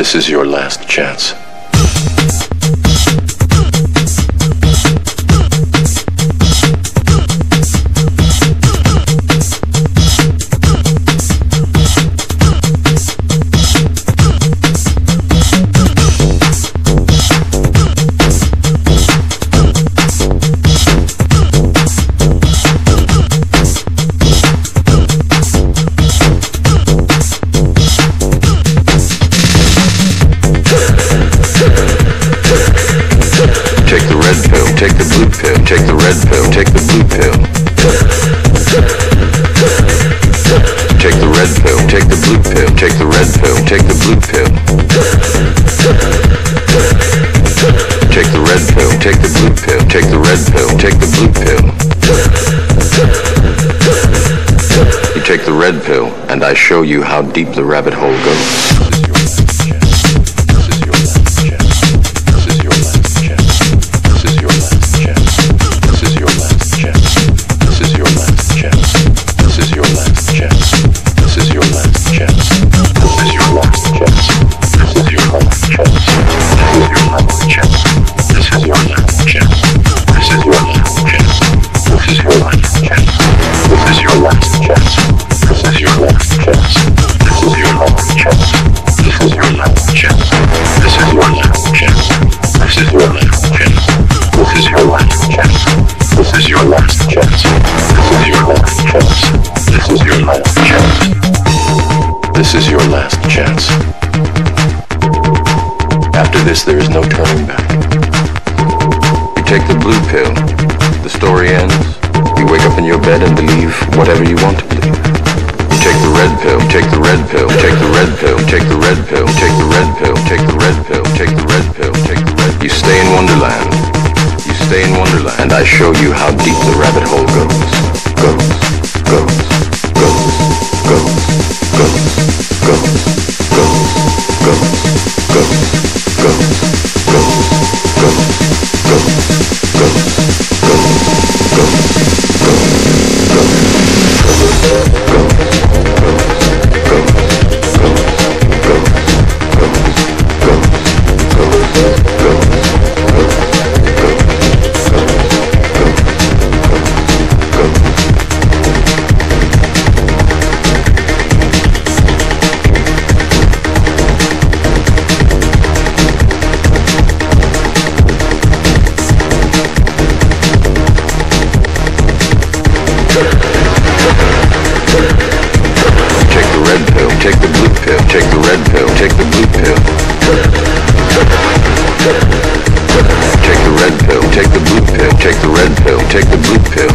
This is your last chance. Pill, take the blue pill, take the red pill, take the blue pill. Take the red pill, take the blue pill, take the red pill, take the blue pill. You take the red pill, and I show you how deep the rabbit hole goes. This is your last chance. After this, there is no turning back. You take the blue pill, the story ends. You wake up in your bed and believe whatever you want to believe. You take the red pill, take the red pill, take the red pill, take the red pill, take the red pill, take the red pill, take the red pill, take the red. You stay in Wonderland. You stay in Wonderland, and I show you how deep the rabbit hole goes, goes, goes, take the blue pill, take the red pill, take the blue pill. Take the red pill, take the blue pill, take the red pill, take the blue pill.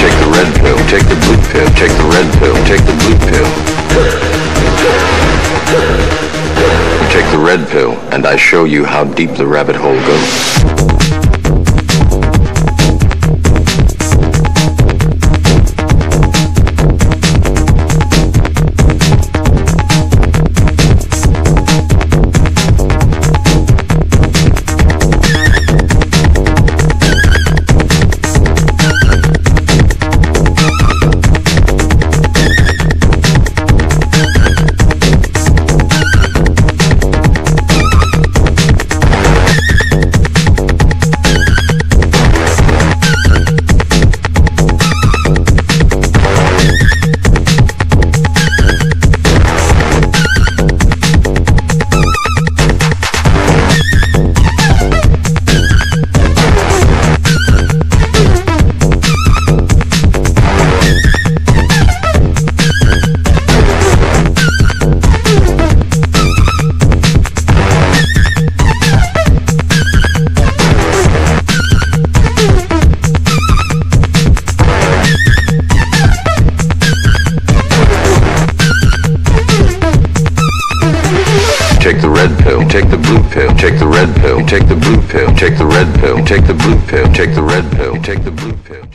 Take the red pill, take the blue pill, take the red pill, take the blue pill. Take the red pill, and I show you how deep the rabbit hole goes. Red pill, take the blue pill, you take the red pill, you take the blue pill, you take the red pill, you take the blue pill, you take the red pill, you take the blue pill.